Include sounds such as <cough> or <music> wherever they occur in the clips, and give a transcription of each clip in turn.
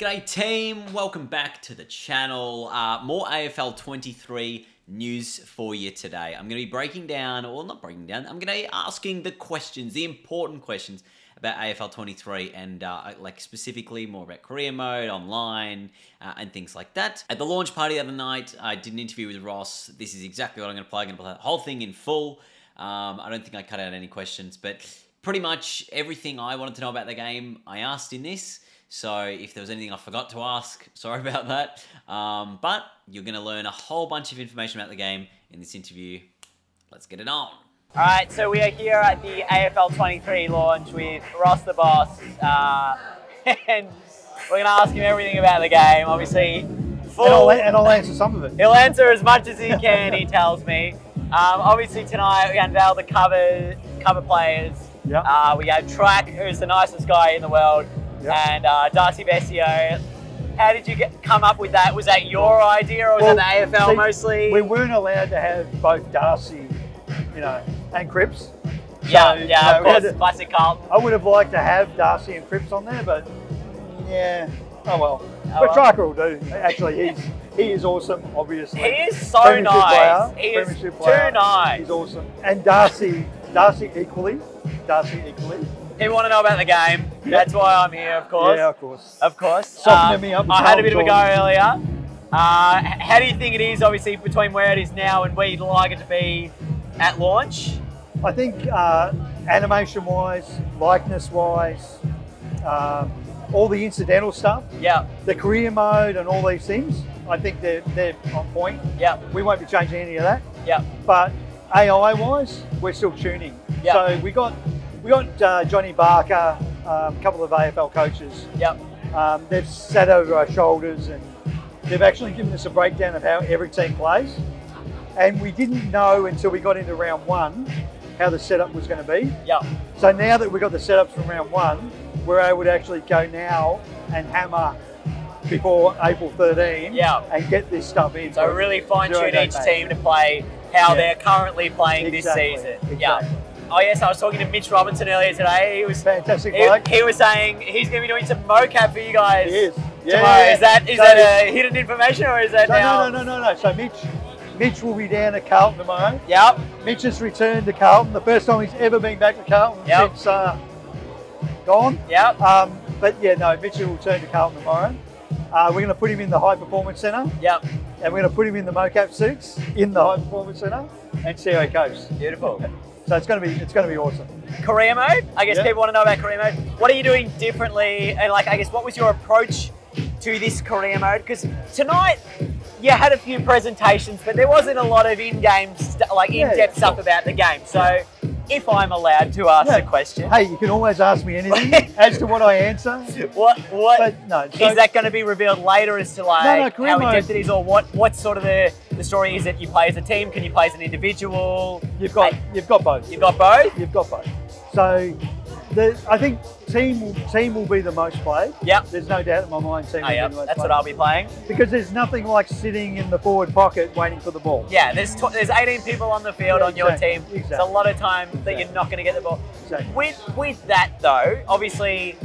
G'day team, welcome back to the channel. Uh, more AFL 23 news for you today. I'm going to be breaking down, or not breaking down, I'm going to be asking the questions, the important questions about AFL 23 and uh, like specifically more about career mode, online, uh, and things like that. At the launch party the other night, I did an interview with Ross. This is exactly what I'm going to play. I'm going to play the whole thing in full. Um, I don't think I cut out any questions, but pretty much everything I wanted to know about the game I asked in this. So if there was anything I forgot to ask, <laughs> sorry about that. Um, but you're going to learn a whole bunch of information about the game in this interview. Let's get it on. All right, so we are here at the AFL 23 launch with Ross the Boss, uh, <laughs> and we're going to ask him everything about the game. Obviously, full. And I'll, and I'll answer some of it. He'll answer as much as he <laughs> can. he tells me. Um, obviously, tonight we unveiled the cover cover players. Yeah. Uh, we have Trac, who's the nicest guy in the world, Yeah. and uh, Darcy Vescio. How did you get, come up with that? Was that your idea, or was Well, that the AFL see, mostly? We weren't allowed to have both Darcy, you know, and Cripps. yeah, So, yeah, you know, of course, classic Carlton. I would have liked to have Darcy and Cripps on there, but yeah, oh well. Oh, but well. Tracker will do. Actually, he's he is awesome. Obviously, He is so nice. player, He is Premiership too player. nice. He's awesome. And Darcy, Darcy equally, Darcy equally. People want to know about the game. That's why I'm here, of course. Yeah, of course. Of course. Softening me up I had a bit of a go earlier. Uh, how do you think it is, obviously, between where it is now and where you'd like it to be at launch? I think uh, animation wise, likeness wise, um, all the incidental stuff, Yeah, the career mode and all these things, I think they're, they're on point. yeah, We won't be changing any of that. yeah, But AI wise, we're still tuning. Yeah. So we got we got uh, Johnny Barker, um, a couple of AFL coaches. yeah, Um, they've sat over our shoulders and they've actually given us a breakdown of how every team plays. And we didn't know until we got into round one how the setup was going to be. yeah. So now that we've got the setups from round one, we're able to actually go now and hammer before April 13 Yeah. and get this stuff in. So really fine tune each team to play how Yeah. they're currently playing Exactly, this season. exactly. Yeah. Oh yes, I was talking to Mitch Robinson earlier today. He was Fantastic he, he was saying he's going to be doing some mocap for you guys. He is. Yeah, tomorrow. yeah. Is that is So- that a hidden information or is that So now? no, no, no, no, no. So Mitch, Mitch will be down at Carlton tomorrow. Yep. Mitch has returned to Carlton. The first time he's ever been back to Carlton Yep. since uh, gone. Yep. Um, but yeah, no, Mitch will return to Carlton tomorrow. Uh, we're going to put him in the high performance centre, Yep. and we're going to put him in the mocap suits in the high performance centre, and see how he goes. Beautiful. So it's going to be it's going to be awesome. career mode. I guess Yeah. people want to know about career mode. What are you doing differently? And like, I guess, what was your approach to this career mode? Because tonight you had a few presentations, but there wasn't a lot of in-game, like in-depth yeah. stuff about the game. So, if I'm allowed to ask Yeah. a question, Hey, you can always ask me anything <laughs> as to what I answer. what what But no, is that going to be revealed later as to like No, no, how mode- in-depth it is, or what what sort of the the story is that you play as a team? Can you play as an individual? You've got Hey, you've got both. you've got both. You've got both. So, the, I think team will, team will be the most played. Yep. There's no doubt in my mind team Oh, will yeah, be the most that's played. what I'll be playing. Because there's nothing like sitting in the forward pocket waiting for the ball. Yeah, there's tw- there's 18 people on the field Yeah, on your team. exactly. It's a lot of time that you're not going to get the ball. Exactly. With with that though, obviously,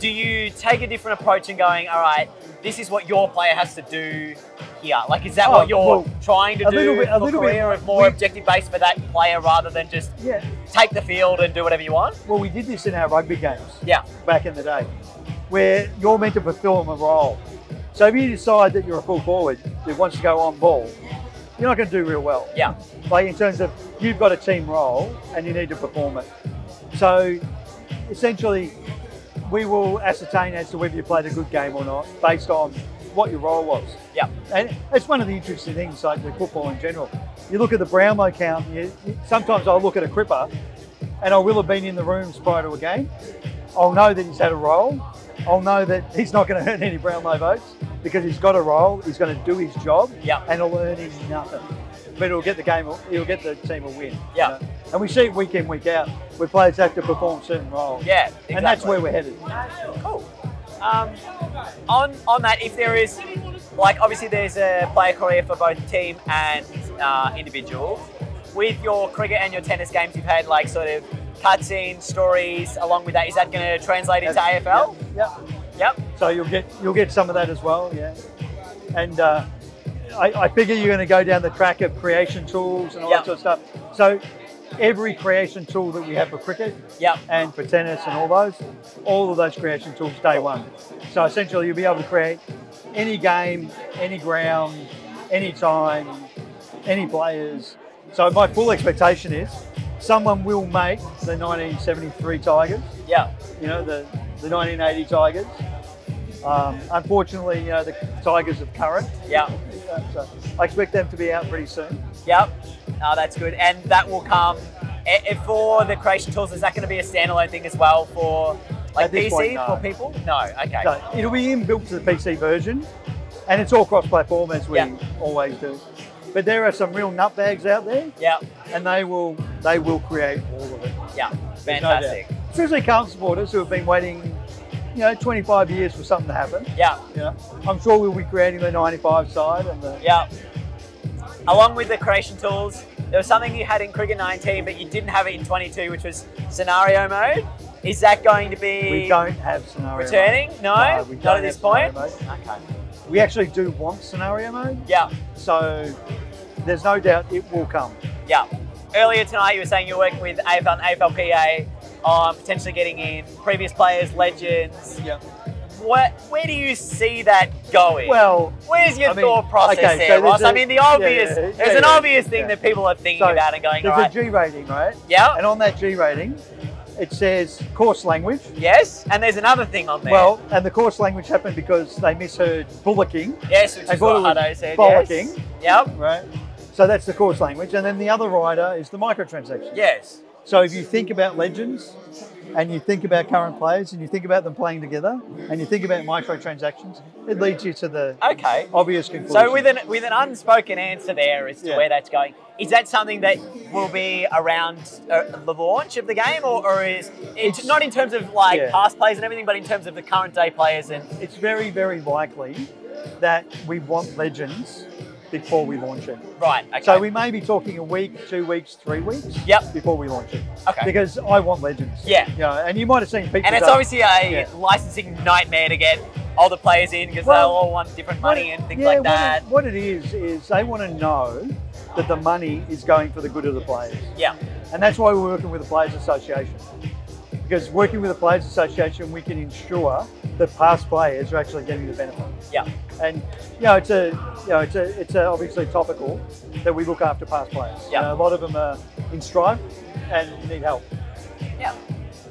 do you take a different approach and going, all right, this is what your player has to do here? Like, is that Oh, what you're well, trying to a do little bit- a little bit. more We- objective based for that player rather than just Yeah. take the field and do whatever you want? Well, we did this in our rugby games Yeah, back in the day, where you're meant to fulfil a role. So if you decide that you're a full forward that wants to go on ball, you're not going to do real well. yeah, Like in terms of you've got a team role and you need to perform it. So essentially, we will ascertain as to whether you played a good game or not based on what your role was. yeah, And it's one of the interesting things, like with football in general. You look at the Brownlow count. You, you- sometimes I'll look at a Crippa, and I will have been in the rooms prior to a game. I'll know that he's had a role. I'll know that he's not going to earn any Brownlow votes because he's got a role. He's going to do his job, Yeah. and he'll earn him nothing. But he'll get the game. He'll get the team a win. you Yeah. know. And we see it week in, week out, where players have to perform certain roles. yeah. Exactly. And that's where we're headed. Cool. Um, on on that, if there is, like, obviously there's a player career for both team and uh, individual. With your cricket and your tennis games, you've had like sort of cutscenes, stories along with that. Is that going to translate into AFL? Yeah. Yep. So you'll get you'll get some of that as well, yeah. And uh, I, I figure you're going to go down the track of creation tools and all Yep. that sort of stuff. So every creation tool that we have for cricket Yep. and for tennis and all those, all of those creation tools day one. So essentially, you'll be able to create any game, any ground, any time, any players. So my full expectation is someone will make the 1973 Tigers Yep. you know, the, the 1980 Tigers. Um, unfortunately, you know, the Tigers of current. Know, so I expect them to be out pretty soon. Yep. Oh, that's good. And that will come eh, eh, for the creation tools. Is that going to be a standalone thing as well for like PC point, no. for people? No. Okay. So it'll be inbuilt to the PC version, and it's all cross-platform as we Yeah. always do. But there are some real nutbags out there, Yep. and they will they will create all of it. Yeah. There's no. Fantastic. Especially Carlton supporters who have been waiting, you know, 25 years for something to happen. Yeah. You know, I'm sure we'll be creating the 95 side and the Yeah. Along with the creation tools, there was something you had in Cricket 19, but you didn't have it in 22, which was scenario mode. Is that going to be we don't have scenario. mode. returning? No, No, we not at this point. mode. Okay. We actually do want scenario mode, Yeah, so there's no doubt it will come. yeah. Earlier tonight, you were saying you're working with AFL and AFLPA on potentially getting in previous players, legends. Yeah. Where, where do you see that going? Well, Where's your I mean, thought process okay, there, Ross? I a- mean, the yeah, obvious, yeah, there's yeah, an yeah, obvious thing yeah. that people are thinking so about and going, there's right, a G rating, right? yeah, And on that G rating, it says coarse language. yes, and there's another thing on there. Well, and the coarse language happened because they misheard bullocking, yes, which I is what Hutto said. bollocking. Yes. Yep. right? So that's the coarse language, and then the other rider is the microtransaction. Yes. So if you think about legends, and you think about current players, and you think about them playing together, and you think about microtransactions, it leads you to the Okay. obvious conclusion. So with an with an unspoken answer there as to Yeah. where that's going, is that something that will be around uh, the launch of the game, or, or is it not in terms of like Yeah. past players and everything, but in terms of the current day players and it's very, very likely that we want legends before we launch it. right? Okay. So we may be talking a week, two weeks, three weeks Yep. before we launch it. Okay. Because I want legends. Yeah. You know, and you might have seen pictures. and it's obviously a Yeah. licensing nightmare to get all the players in because Well, they'll all want different money it- and things yeah, like what that. It, what it is is they want to know that the money is going for the good of the players, Yeah. and that's why we're working with the Players Association. Because working with the Players Association, we can ensure that past players are actually getting the benefit. Yeah. And you know, it's a you know, it's a it's a obviously topical that we look after past players. You Yeah. know, a lot of them are in strife and need help. Yeah.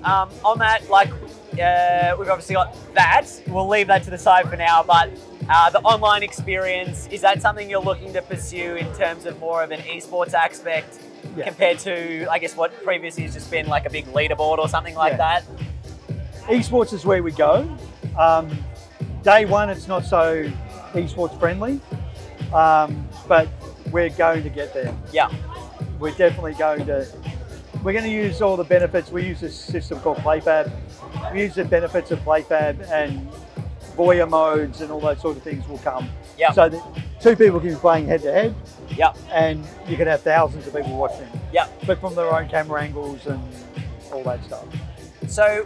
Um, on that, like, uh, we've obviously got that. We'll leave that to the side for now. But uh, the online experience is that something you're looking to pursue in terms of more of an esports aspect Yeah. compared to, I guess, what previously has just been like a big leaderboard or something like Yeah. that. Esports is where we go. Um, day one, it's not so esports friendly, um, but we're going to get there. Yeah. We're definitely going to. We're going to use all the benefits. We use this system called PlayFab. We use the benefits of PlayFab and voyeur modes and all those sort of things will come. Yeah. So that two people can be playing head to head, Yeah. and you can have thousands of people watching, Yeah. but from their own camera angles and all that stuff. So,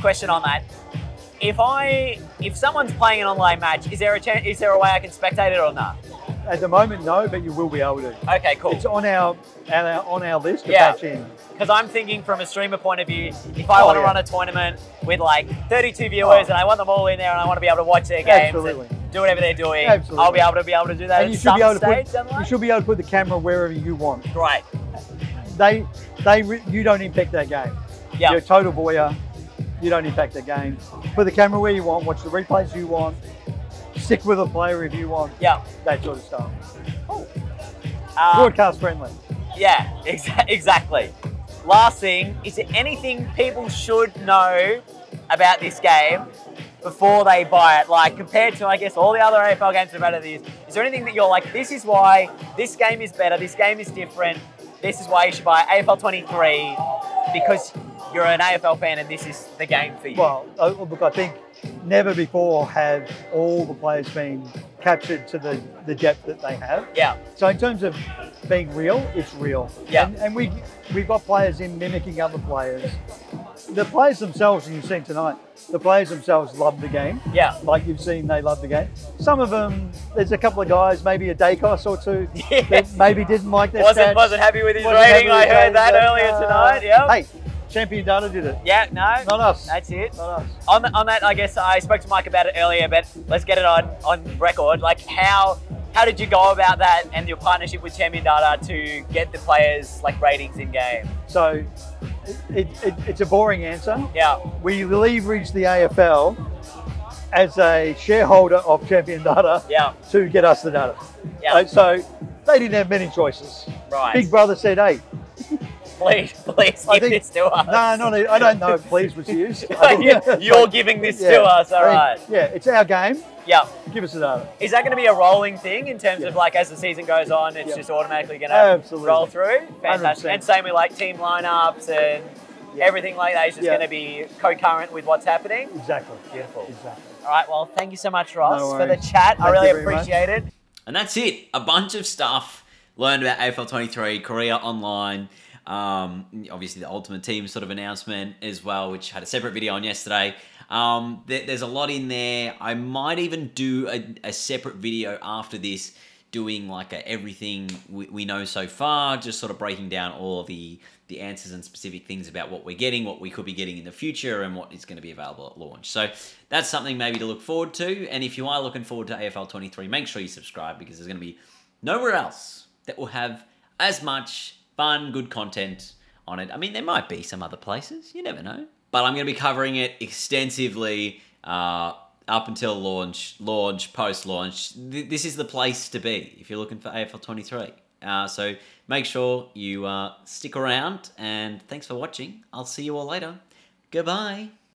question on that. If I, if someone's playing an online match, is there a chance, is there a way I can spectate it or not? At the moment, no, but you will be able to. Okay, cool. It's on our, on our on our list to Yeah. patch in. Because I'm thinking from a streamer point of view, if I Oh, want to yeah. run a tournament with like 32 viewers Oh. and I want them all in there and I want to be able to watch their games Absolutely. and do whatever they're doing, Absolutely. I'll be able to be able to do that And you should be able to put the you should be able to put the camera wherever you want. Right. They they you don't impact that game. Yeah. You're a total voyeur. You don't impact that game. Put the camera where you want. Watch the replays you want. Stick with a player if you want. Yeah. That sort of stuff. Um, Broadcast friendly. Yeah, exa- exactly. Last thing, is there anything people should know about this game before they buy it? Like compared to, I guess, all the other AFL games that have had this, is there anything that you're like, this is why this game is better, this game is different, this is why you should buy AFL 23 because you're an AFL fan and this is the game for you? Well, uh, look, I think never before have all the players been captured to the, the depth that they have. yeah, So in terms of being real, it's real. Yeah. And, and we we've got players in mimicking other players. The players themselves, and you've seen tonight, the players themselves love the game. Yeah. Like you've seen, they love the game. Some of them, there's a couple of guys, maybe a Daicos or two, Yeah. <laughs> that maybe didn't like their Wasn't stats. wasn't happy with his Wasn't rating. I heard his that rating, earlier uh, tonight. Yeah. Hey, Champion Data did it. Yeah. No. Not us. That's it. Not us. On, on that, I guess I spoke to Mike about it earlier, but let's get it on on record. Like, how how did you go about that and your partnership with Champion Data to get the players like ratings in game? So it, it, it's a boring answer. Yeah, We leveraged the AFL as a shareholder of Champion Data yeah, to get us the data. yeah. Uh, so they didn't have many choices. right. Big Brother said, "Hey, please, <laughs> please I give think this to us. no, not I don't know if please was used. <laughs> You're giving this <laughs> Yeah. to us, all right? Yeah, it's our game. Yeah. Give us the data. Is that going to be a rolling thing in terms of like as the season goes on, it's Yeah. just automatically going to Absolutely. roll through? Fantastic. 100%. And same with like team lineups and Yeah. everything like that is just Yeah. going to be concurrent with what's happening. Exactly. Beautiful. Exactly. All right. Well, thank you so much, Ross, No for the worries. chat. I really you very much. appreciate it. And that's it. A bunch of stuff learned about AFL 23, Korea Online. Um, obviously, the Ultimate Team sort of announcement as well, which had a separate video on yesterday. Um, there, there's a lot in there. I might even do a, a separate video after this, doing like a everything we, we know so far, just sort of breaking down all the the answers and specific things about what we're getting, what we could be getting in the future, and what is going to be available at launch. So that's something maybe to look forward to. And if you are looking forward to AFL 23, make sure you subscribe because there's going to be nowhere else that will have as much fun, good content on it. I mean, there might be some other places, you never know. But I'm going to be covering it extensively uh, up until launch, launch, post launch. Th- this is the place to be if you're looking for AFL 23. Uh, so make sure you uh, stick around and thanks for watching. I'll see you all later. Goodbye.